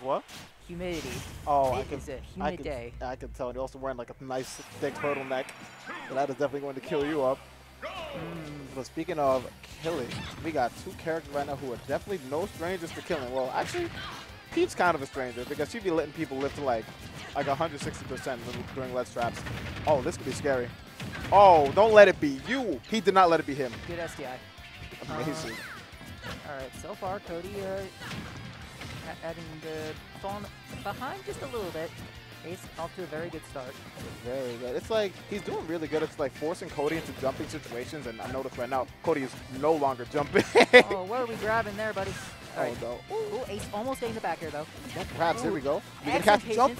What? Humidity. Oh, I can. is a I humid can, day. I can tell. And you're also wearing like a nice thick turtleneck. So that is definitely going to kill you up. Mm, But speaking of killing, we got two characters right now who are definitely no strangers to killing. Well, actually, Pete's kind of a stranger because she'd be letting people live to like like 160% during ledge traps. Oh, this could be scary. Oh, don't let it be you. He did not let it be him. good SDI. Amazing. All right, so far Cody uh, adding the behind just a little bit. Ace off to a very good start. Very good. It's like he's doing really good. It's like forcing Cody into jumping situations, and I notice right now Cody is no longer jumping. oh, what are we grabbing there, buddy? Oh, All oh no. Ooh, Ace almost getting the back here though. Yeah, perhaps. Here we go. We can catch the jump.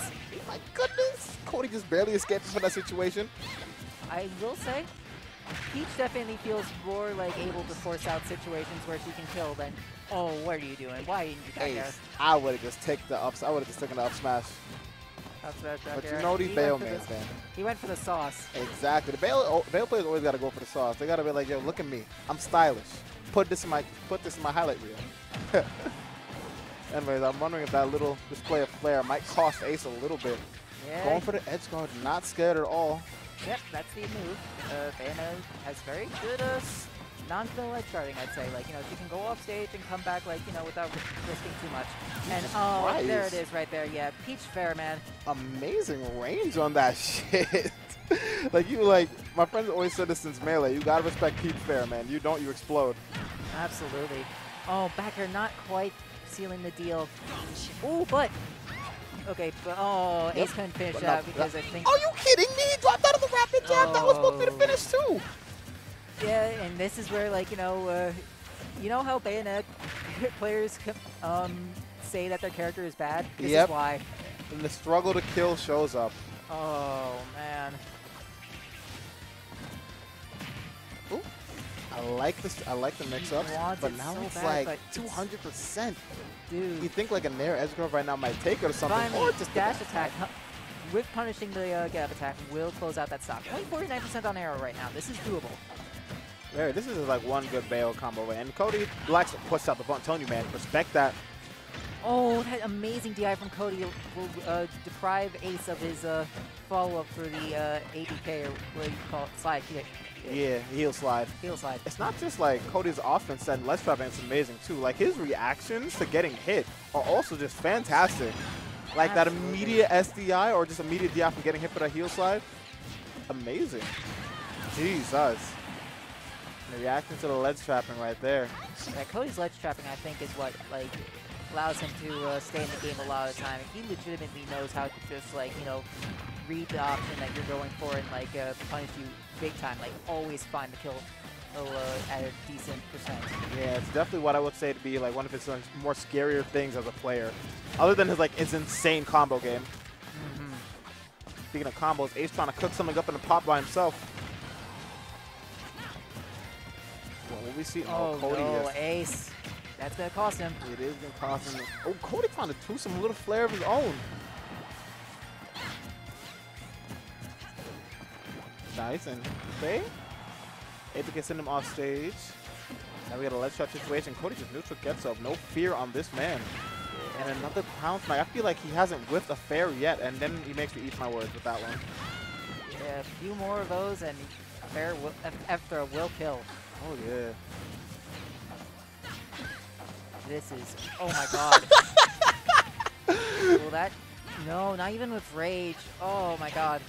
My goodness. Cody just barely escapes from that situation. I will say, Peach definitely feels more like able to force out situations where she can kill than, oh, what are you doing? Why didn't you back? Ace. I would have just taken the ups. I would have just taken the up smash. Up smash But you know these Bale went the- man. He went for the sauce. Exactly. The Bale, oh, Bale players always got to go for the sauce. They got to be like, yo, look at me. I'm stylish. Put this in my put this in my highlight reel. Anyways, I'm wondering if that little display of flair might cost Ace a little bit. Yeah. Going for the edge guard, not scared at all. Yep, that's the move. Uh, has very good uh, non-kill edge guarding, I'd say. Like, you know, she can go off stage and come back, like, you know, without risking too much. And, oh, there it is right there. Yeah, Peach Fair, man. Amazing range on that shit. like you like my friends always said this since melee. You gotta respect Peach Fair, man. You don't, you explode. Absolutely. Oh, backer not quite sealing the deal. Ooh, but... Okay, but, oh, Yep, Ace couldn't finish but no, that because I think... Are you kidding me? He dropped out of the rapid jab. That was supposed to be the Oh. finish too. Yeah, and this is where, like, you know, uh, you know how Bayonet players um, say that their character is bad? This Yep. is why. And the struggle to kill shows up. Oh, man. I like this. I like the mix up, but now so it's bad, like 200. percent Dude, You think like a Nair edge guard right now might take it or something, Finally, or just dash attack with punishing the uh, gap attack will close out that stock. Only 49% on Aero right now. This is doable. Very, this is like one good Bale combo, and Cody likes to push out the button. Tony, man, respect that. Oh, that amazing DI from Cody will uh, deprive Ace of his uh, follow-up for the uh, ABK, or what do you call it? Slide kick. Yeah, heel slide. Heel slide. It's not just like Cody's offense and ledge trap, it's amazing too. Like his reactions to getting hit are also just fantastic. Like that immediate SDI or just immediate DI from getting hit for a heel slide. Amazing. Jesus. The reaction to the ledge trapping right there. Yeah, Cody's ledge trapping, I think, is what like allows him to uh, stay in the game a lot of the time. He legitimately knows how to just like you know read the option that you're going for and like uh, punish you big time. Like always find the kill uh, at a decent percent. Yeah, it's definitely what I would say to be like one of his more scarier things as a player. Other than his like his insane combo game. Mm-hmm. Speaking of combos, Ace trying to cook something up in the pot by himself. What will we see? Oh, Cody no, is. Ace. That's gonna cost him. It is to cost him. Oh, Cody trying to do some little flair of his own. Nice, and okay. Able to send him off stage. Now we got a let's shot situation. Cody just neutral gets up. No fear on this man. And another crown smack. I feel like he hasn't whiffed a fair yet, and then he makes me eat my words with that one. Yeah, a few more of those and a fair will, after a will kill. Oh, yeah. This is oh my god. Will that? No, not even with rage. Oh my god.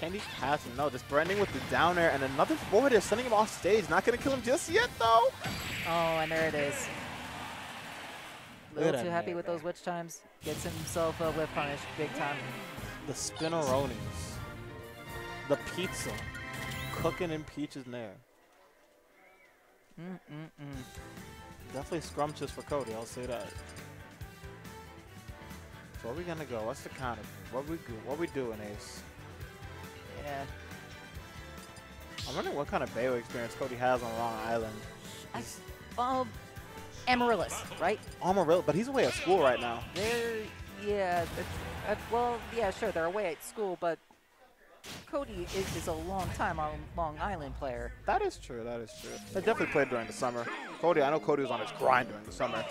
Candy's passing. No, just branding with the down air and another forward air, sending him off stage. Not going to kill him just yet, though. Oh, and there it is. A little too happy with those witch times. Gets himself a whip punish big time. The spinneronis. The pizza. Cooking in Peach's Nair. Mm-mm-mm. Definitely scrumptious for Cody, I'll say that. So where we gonna go? What's the counter? What we do? What we doing, Ace? Yeah. I'm wondering what kind of Bayo experience Cody has on Long Island. I, um, Amaryllis, right? Amarillo, but he's away at school right now. They're, yeah, uh, well, yeah, sure, they're away at school, but Cody is, is a long time on Long Island player. That is true. That is true. I definitely played during the summer. Cody, I know Cody was on his grind during the summer.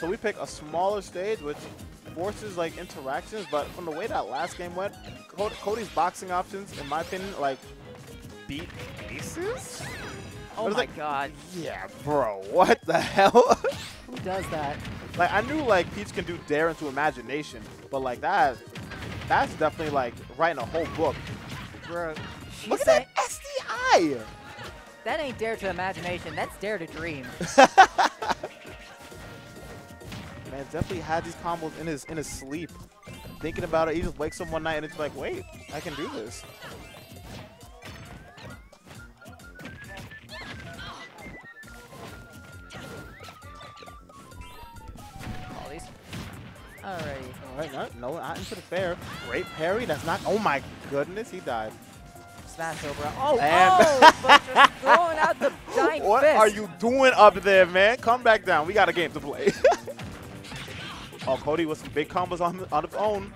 So we pick a smaller stage, which forces like interactions. But from the way that last game went, Cody's boxing options, in my opinion, like beat aces. Oh my like, god. Yeah, bro. What the hell? Who does that? Like I knew like Peach can do dare into imagination, but like that, that's definitely like writing a whole book. Bro, look at that SDI. That ain't dare to imagination. That's dare to dream. Man, definitely had these combos in his in his sleep. Thinking about it, he just wakes up one night and it's like, wait, I can do this. Alrighty. Alright, no, no, not into the fair. Great parry. That's not. Oh my goodness, he died. Smash over. Oh, and oh, but just throwing out the giant What fist. are you doing up there, man? Come back down. We got a game to play. oh, Cody with some big combos on on his own.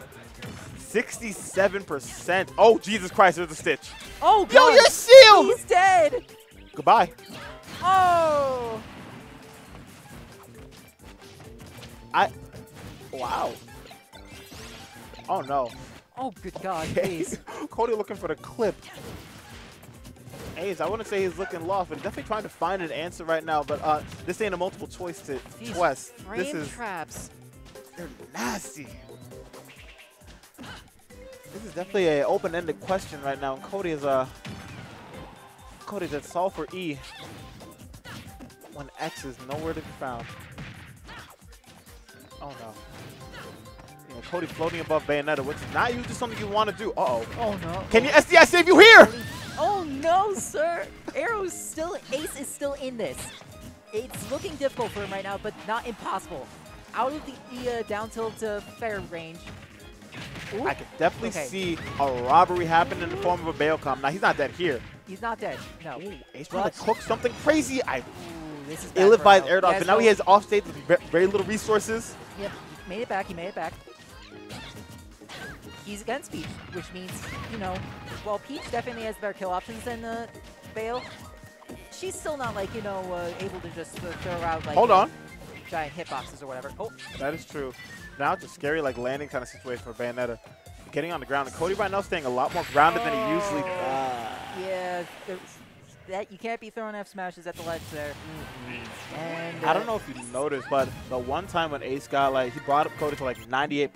67%. Oh, Jesus Christ, there's a stitch. Oh, God. Yo, your shield! He's dead. Goodbye. Oh. I Wow. Oh no. Oh good god, please. Cody looking for the clip. Ace, I wouldn't say he's looking lost, but definitely trying to find an answer right now. But uh, this ain't a multiple choice to These quest. Frame this is traps. They're nasty. This is definitely an open-ended question right now. And Cody is uh Cody's at solve for E when X is nowhere to be found. Oh no. You know, Cody floating above Bayonetta, which is not usually something you want to do. Uh-oh. Oh no. Can you SDI save you here? Oh no, sir. Aero's still, Ace is still in this. It's looking difficult for him right now, but not impossible. Out of the, the uh, down tilt to fair range. Ooh. I can definitely okay. see a robbery happen in the form of a Bailcom. Now, he's not dead here. He's not dead, no. Ooh, Ace trying to cook something crazy. I this is ill-advised air dodge, but now he has off-stage with very little resources. Yep, made it back, he made it back. He's against Peach, which means, you know, while Peach definitely has better kill options than uh, Bail, she's still not, like, you know, uh, able to just uh, throw out, like, Hold on. Giant hitboxes or whatever. Oh. That is true. Now it's a scary, like, landing kind of situation for Bayonetta. Getting on the ground. And Cody right now staying a lot more grounded oh. than he usually does. Yeah, that you can't be throwing F smashes at the ledge there. Mm -hmm. And uh, I don't uh, know if you noticed, but the one time when Ace got like he brought up Cody to like 98